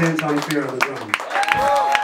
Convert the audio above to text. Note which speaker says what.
Speaker 1: Anton Fear on the drums.